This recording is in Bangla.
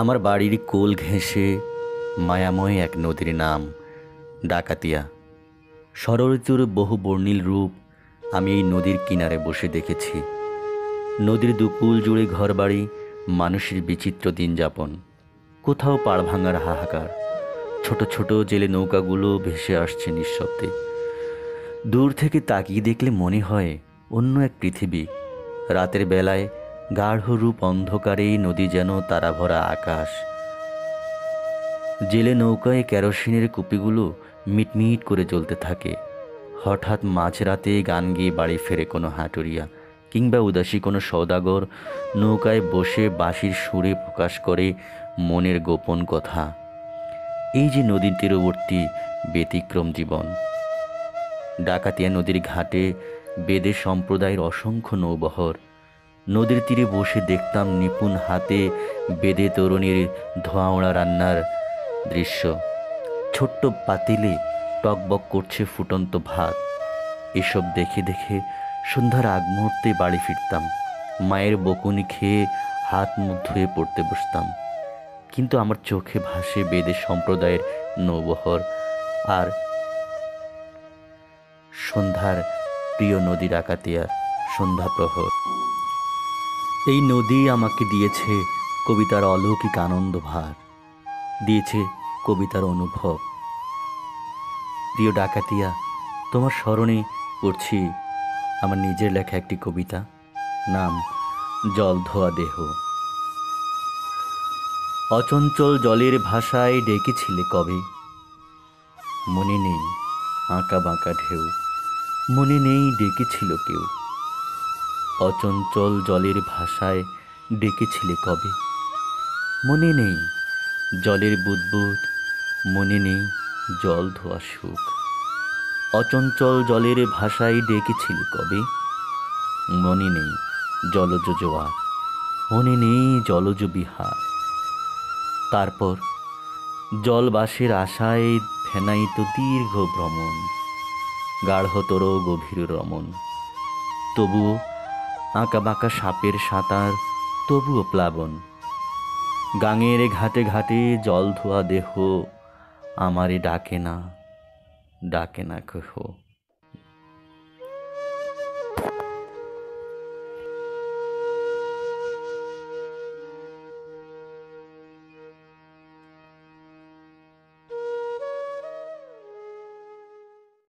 আমার বাড়ির কোল ঘেঁষে মায়াময় এক নদীর নাম, ডাকাতিয়া। ষড়ঋতুর বহু বর্ণিল রূপ আমি এই নদীর কিনারে বসে দেখেছি। নদীর দুকুল জুড়ে ঘরবাড়ি, মানুষের বিচিত্র দিনযাপন। কোথাও পাড় ভাঙার হাহাকার, ছোট ছোট জেলে নৌকাগুলো ভেসে আসছে নিঃশব্দে। দূর থেকে তাকিয়ে দেখলে মনে হয় অন্য এক পৃথিবী। রাতের বেলায় গাঢ় রূপ অন্ধকারেই নদী যেন তারাভরা আকাশ। জেলে নৌকায় কেরোসিনের কুপিগুলো মিটমিট করে জ্বলতে থাকে। হঠাৎ মাঝরাতে গান গেয়ে বাড়ি ফেরে কোনো হাটুরিয়া কিংবা উদাসী কোনো সৌদাগর নৌকায় বসে বাঁশির সুরে প্রকাশ করে মনের গোপন কথা। এই যে নদীর তীরবর্তী ব্যতিক্রম জীবন। ডাকাতিয়া নদীর ঘাটে বেদে সম্প্রদায়ের অসংখ্য নৌবহর নদীর তীরে বসে দেখতাম নিপুণ হাতে বেদে তরুণীর ধোঁয়াওড়া রান্নার দৃশ্য। ছোট্ট পাতিলে টকবক করছে ফুটন্ত ভাত। এসব দেখে দেখে সন্ধ্যার আগ মুহূর্তে বাড়ি ফিরতাম। মায়ের বকুনি খেয়ে হাত মুখ ধুয়ে পড়তে বসতাম। কিন্তু আমার চোখে ভাসে বেদে সম্প্রদায়ের নৌবহর আর সন্ধ্যার প্রিয় নদী ডাকাতিয়ার সন্ধ্যা প্রহর এই নদী আমাকে দিয়েছে কবিতার অলৌকিক আনন্দ ভার। দিয়েছে কবিতার অনুভব। প্রিয় ডাকাতিয়া, তোমার স্মরণে পড়ছি আমার নিজের লেখা একটি কবিতা, নাম জল ধোয়া দেহ। অচঞ্চল জলের ভাষায় ডেকেছিলে কবে? মনে নেই, আঁকা বাঁকা ঢেউ। মনে নেই, ডেকেছিল কেউ। অচঞ্চল জলের ভাষায় ডেকেছিলে কবে? মনে নেই জলের বুদবুদ, মনে নেই জল ধোয়া সুখ। অচঞ্চল জলের ভাষায় ডেকেছিলে কবে? মনে নেই জলজ জোয়ার, মনে নেই জলজ বিহার। তারপর জলবাসের আশায় ফেনাইত দীর্ঘ ভ্রমণ, গাঢ়তর গভীর রমণ। তবুও আঁকা বাঁকা সাপের সাঁতার, তবুও প্লাবন। গাঙের ঘাটে ঘাটে জল ধোয়া দেহ, আমারে ডাকে না ডাকে না কেহ।